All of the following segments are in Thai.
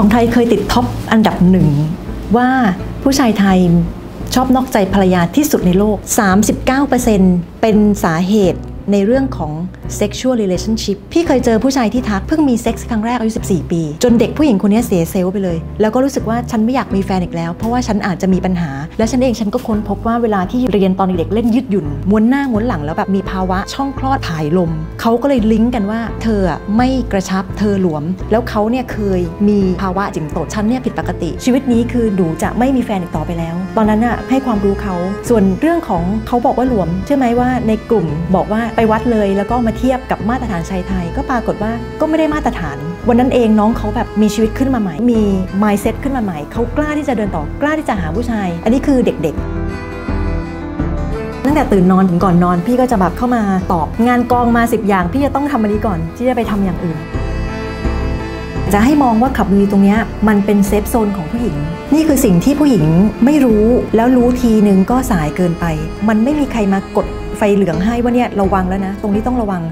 ของไทยเคยติด top อันดับหนึ่งว่าผู้ชายไทยชอบนอกใจภรรยาที่สุดในโลก 39%เป็นสาเหตุ ในเรื่องของ sexual relationship พี่เคยเจอผู้ชายที่ทักเพิ่งมีเซ็กส์ครั้งแรกอายุ 14 ปี จนเด็กผู้หญิงคนนี้เสีย self ไปเลย แล้วก็รู้สึกว่าฉันไม่อยากมีแฟนอีกแล้ว เพราะว่าฉันอาจจะมีปัญหา และฉันเองฉันก็ค้นพบว่าเวลาที่เรียนตอนเด็กเล่นยืดหยุ่นม้วนหน้าม้วนหลังแล้วแบบมีภาวะช่องคลอดถ่ายลมเขาก็เลยลิงก์กันว่า เธอไม่กระชับเธอหลวม แล้วเขาเนี่ยเคยมีภาวะจิ๋มโตฉันเนี่ยผิดปกติ ชีวิตนี้คือหนูจะไม่มีแฟนอีกต่อไปแล้ว ตอนนั้นอะให้ความรู้เขาส่วนเรื่องของเขาบอกว่าหลวมเชื่อไหมว่าในกลุ่มบอกว่าไปวัดเลยแล้วก็มาเทียบกับมาตรฐานชายไทย ก็ปรากฏว่าก็ไม่ได้มาตรฐาน วันนั้นเองน้องเขาแบบมีชีวิตขึ้นมาใหม่ มี mindset ขึ้นมาใหม่เขากล้าที่จะเดินต่อกล้าที่จะหาผู้ชาย อันนี้คือเด็กๆ ตั้งแต่ตื่นนอนถึงก่อนนอน พี่ก็จะแบบเข้ามาตอบงานกองมา 10 อย่าง พี่จะต้องทำอันนี้ก่อนที่จะไปทำอย่างอื่นจะให้มองว่าขับวีตรงนี้มันเป็นเซฟโซนของผู้หญิง นี่คือสิ่งที่ผู้หญิงไม่รู้แล้วรู้ทีนึงก็สายเกินไป มันไม่มีใครมากด ไฟเหลืองให้ว่าเนี่ยระวังแล้วนะ ตรงนี้ต้องระวัง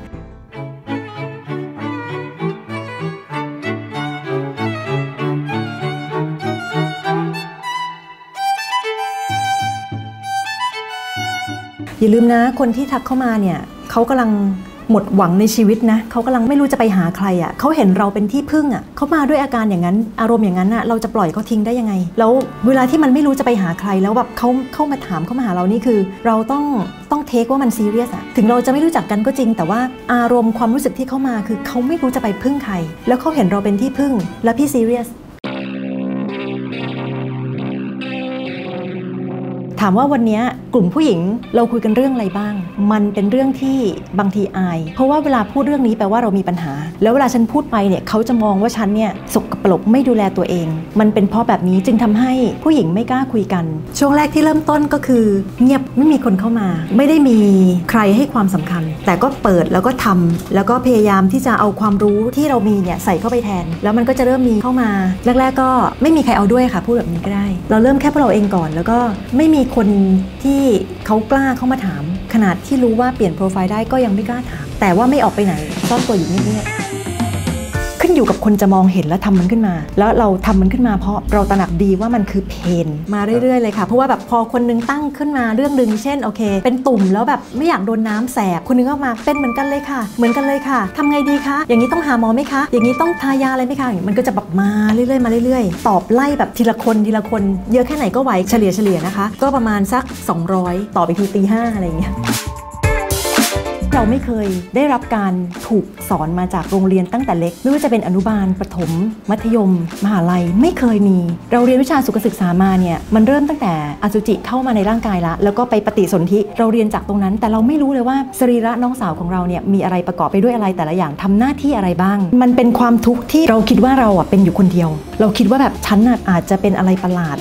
อย่าลืมนะคนที่ทักเข้ามาเนี่ยเขากำลัง หมดหวังในชีวิตนะเขากำลังไม่รู้จะไปหาใครอะ่ะเขาเห็นเราเป็นที่พึ่งอะ่ะเขามาด้วยอาการอย่างนั้นอารมณ์อย่างนั้นอะเราจะปล่อยเขาทิ้งได้ยังไง แล้วเวลาที่มันไม่รู้จะไปหาใครแล้วแบบเขาเข้ามาถามเข้ามาหาเรานี่คือ เราต้องต้องเทคว่ามันซีเรียสอะถึงเราจะไม่รู้จักกันก็จริง แต่ว่าอารมณ์ความรู้สึกที่เข้ามาคือเขาไม่รู้จะไปพึ่งใคร แล้วเขาเห็นเราเป็นที่พึ่ง แล้วพี่ซีเรียส ถามว่าวันนี้กลุ่มผู้หญิงเราคุยกันเรื่องอะไรบ้าง มันเป็นเรื่องที่บางทีอาย เพราะว่าเวลาพูดเรื่องนี้แปลว่าเรามีปัญหา แล้วเวลาฉันพูดไปเนี่ยเขาจะมองว่าฉันเนี่ยสกปรกไม่ดูแลตัวเอง มันเป็นเพราะแบบนี้จึงทำให้ผู้หญิงไม่กล้าคุยกัน ช่วงแรกที่เริ่มต้นก็คือ เงียบไม่มีคนเข้ามา ไม่ได้มีใครให้ความสำคัญ แต่ก็เปิดแล้วก็ทำแล้วก็พยายามที่จะเอาความรู้ที่เรามีเนี่ยใส่เข้าไปแทน แล้วมันก็จะเริ่มมีเข้ามา แรก ๆ ก็ไม่มีใครเอาด้วยค่ะพูดแบบนี้ก็ได้ เราเริ่มแค่พวกเราเองก่อน แล้วก็ไม่มีคนที่เขากล้าเข้ามาถาม ขนาดที่รู้ว่าเปลี่ยนโปรไฟล์ได้ก็ยังไม่กล้าถาม แต่ว่าไม่ออกไปไหนซ่อนตัวอยู่เงียบๆ ขึ้นอยู่กับคนจะมองเห็นและทำมันขึ้นมา แล้วเราทำมันขึ้นมาเพราะเราตระหนักดีว่ามันคือเพนมาเรื่อยๆเลยค่ะ เพราะว่าแบบพอคนนึงตั้งขึ้นมาเรื่องหนึ่งเช่นโอเค เป็นตุ่มแล้วแบบไม่อยากโดนน้ำแสบ คนนึงก็มาเป็นเหมือนกันเลยค่ะ เหมือนกันเลยค่ะทำไงดีคะ อย่างนี้ต้องหาหมอไหมคะ อย่างนี้ต้องทายาอะไรไหมคะ มันก็จะแบบมาเรื่อยๆมาเรื่อยๆ ตอบไล่แบบทีละคนทีละคนเยอะแค่ไหนก็ไหวเฉลี่ยเฉลี่ยนะคะ ก็ประมาณสัก 200 ต่อไปทีตีห้าอะไรอย่างเงี้ย เราไม่เคยได้รับการถูกสอนมาจากโรงเรียนตั้งแต่เล็ก ไม่ว่าจะเป็นอนุบาลประถม มัธยม มหาลัยไม่เคยมี เราเรียนวิชาสุขศึกษามาเนี่ยมันเริ่มตั้งแต่อสุจิเข้ามาในร่างกายละ แล้วก็ไปปฏิสนธิเราเรียนจากตรงนั้น แต่เราไม่รู้เลยว่าสรีระน้องสาวของเราเนี่ยมีอะไรประกอบไปด้วยอะไรแต่ละอย่างทำหน้าที่อะไรบ้าง มันเป็นความทุกข์ที่เราคิดว่าเราอะเป็นอยู่คนเดียว เราคิดว่าแบบฉันอาจจะเป็นอะไรประหลาด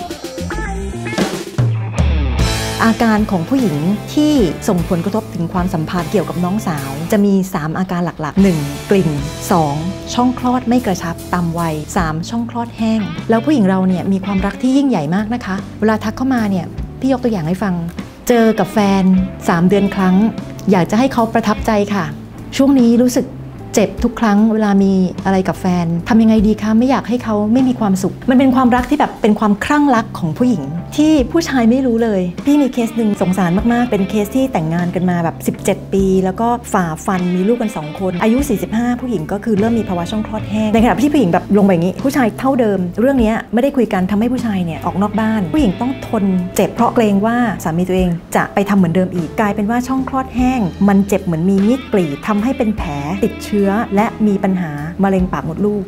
อาการของผู้หญิงที่ส่งผลกระทบถึงความสัมพันธ์เกี่ยวกับน้องสาว จะมี 3 อาการหลักๆ 1. กลิ่น 2. ช่องคลอดไม่กระชับตามวัย 3. ช่องคลอดแห้ง แล้วผู้หญิงเราเนี่ยมีความรักที่ยิ่งใหญ่มากนะคะ เวลาทักเข้ามาเนี่ยพี่ยกตัวอย่างให้ฟัง เจอกับแฟน 3 เดือนครั้ง อยากจะให้เขาประทับใจค่ะ ช่วงนี้รู้สึกเจ็บทุกครั้งเวลามีอะไรกับแฟนทำยังไงดีคะไม่อยากให้เขาไม่มีความสุข มันเป็นความรักที่แบบเป็นความคลั่งรักของผู้หญิง ที่ผู้ชายไม่รู้เลย พี่มีเคสหนึ่งสงสารมากๆ เป็นเคสที่แต่งงานกันมาแบบ 17 ปี แล้วก็ฝ่าฟันมีลูกกัน 2 คน อายุ 45 ผู้หญิงก็คือเริ่มมีภาวะช่องคลอดแห้งในขณะที่ผู้หญิงแบบลงไปอย่างนี้ ผู้ชายเท่าเดิม เรื่องนี้ไม่ได้คุยกันทำให้ผู้ชายเนี่ยออกนอกบ้าน ผู้หญิงต้องทนเจ็บเพราะเกรงว่าสามีตัวเองจะไปทำเหมือนเดิมอีกกลายเป็นว่าช่องคลอดแห้ง มันเจ็บเหมือนมีมีดกรีดทำให้เป็นแผลติดเชื้อ และมีปัญหามะเร็งปากมดลูก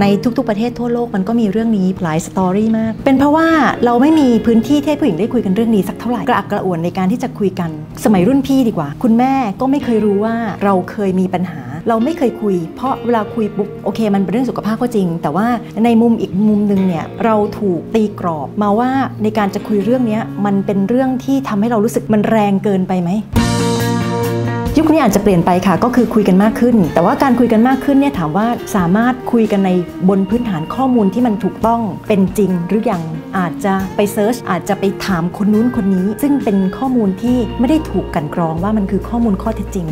ในทุกๆประเทศทั่วโลกมันก็มีเรื่องนี้หลายสตอรี่มาก เป็นเพราะว่าเราไม่มีพื้นที่ที่ให้ผู้หญิงได้คุยกันเรื่องนี้สักเท่าไหร่กระอักกระอ่วนในการที่จะคุยกัน สมัยรุ่นพี่ดีกว่า คุณแม่ก็ไม่เคยรู้ว่าเราเคยมีปัญหา เราไม่เคยคุย เพราะเวลาคุยปุ๊บโอเค มันเป็นเรื่องสุขภาพก็จริง แต่ว่าในมุมอีกมุมหนึงเนี่ยเราถูกตีกรอบมาว่าในการจะคุยเรื่องนี้มันเป็นเรื่องที่ทำให้เรารู้สึกมันแรงเกินไปไหม ยุคนี้อาจจะเปลี่ยนไปค่ะก็คือคุยกันมากขึ้น แต่ว่าการคุยกันมากขึ้นเนี่ยถามว่าสามารถคุยกันในบนพื้นฐานข้อมูลที่มันถูกต้องเป็นจริงหรือยังอาจจะไปเซิร์ชอาจจะไปถามคนนู้นคนนี้ ซึ่งเป็นข้อมูลที่ไม่ได้ถูกกันกรองว่ามันคือข้อมูลข้อเท็จจริง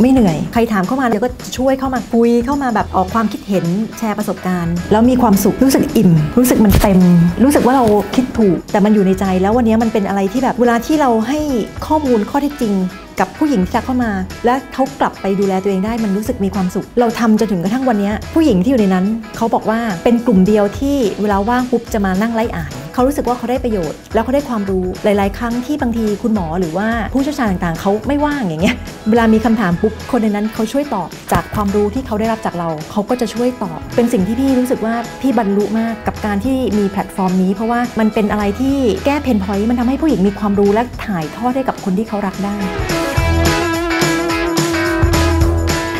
ไม่เหนื่อย ใครถามเข้ามาเราก็ช่วยเข้ามาคุยเข้ามาแบบออกความคิดเห็นแชร์ประสบการณ์ แล้วมีความสุขรู้สึกอิ่ม รู้สึกมันเต็ม รู้สึกว่าเราคิดถูก แต่มันอยู่ในใจแล้ววันนี้มันเป็นอะไรที่แบบเวลาที่เราให้ข้อมูลข้อเท็จจริงกับผู้หญิงที่ทักเข้ามา และเขากลับไปดูแลตัวเองได้มันรู้สึกมีความสุข เราทำจนถึงกระทั่งวันนี้ผู้หญิงที่อยู่ในนั้นเขาบอกว่าเป็นกลุ่มเดียวที่เวลาว่างปุ๊บจะมานั่งไล่อ่าน เขารู้สึกว่าเขาได้ประโยชน์ แล้วเขาได้ความรู้หลาย ๆ ครั้งที่บางทีคุณหมอหรือว่าผู้เชี่ยวชาญต่าง ๆเขาไม่ว่างอย่างเงี้ยเวลามีคำถามปุ๊บคนในนั้นเขาช่วยตอบจากความรู้ที่เขาได้รับจากเรา เขาก็จะช่วยตอบ เป็นสิ่งที่พี่รู้สึกว่าพี่บรรลุมากกับการที่มีแพลตฟอร์มนี้ เพราะว่ามันเป็นอะไรที่แก้ pain point มันทำให้ผู้หญิงมีความรู้และถ่ายทอดให้กับคนที่เขารักได้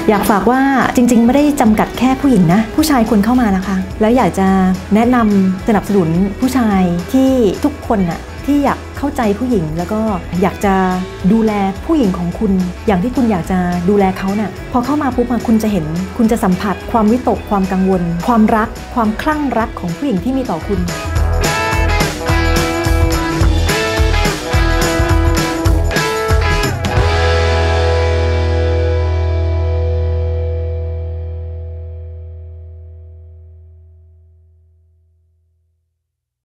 อยากฝากว่าจริง ๆ ไม่ได้จำกัดแค่ผู้หญิงนะ ผู้ชายควรเข้ามานะคะ แล้วอยากจะแนะนำสนับสนุนผู้ชายที่ทุกคนน่ะที่อยากเข้าใจผู้หญิงแล้วก็อยากจะดูแลผู้หญิงของคุณ อย่างที่คุณอยากจะดูแลเขาน่ะพอเข้ามาปุ๊บคุณจะเห็น คุณจะสัมผัส ความวิตกความกังวล ความรัก ความคลั่งรักของผู้หญิงที่มีต่อคุณ